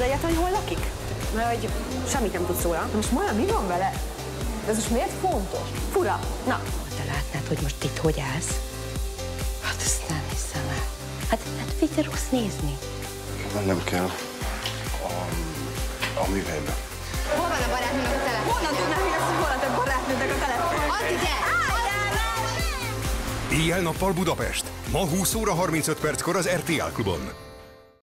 Tudod egyáltalán, hogy hol lakik? Mert hogy semmit nem tudsz róla. Most Maja, mi van vele? Ez most miért fontos? Fura. Na, Te látnád, hogy most itt hogy állsz? Hát ezt nem hiszem el. Hát, hát figyelj, rossz nézni. Nem kell a, a műhelyben. Hol van a barátnőnek a telefon? Honnan tudnám, hogy ez hol a te barátnőnek a telefon? Azt ugye! Éjjel-nappal Budapest. Ma 20 óra 35 perckor az RTL Klubon.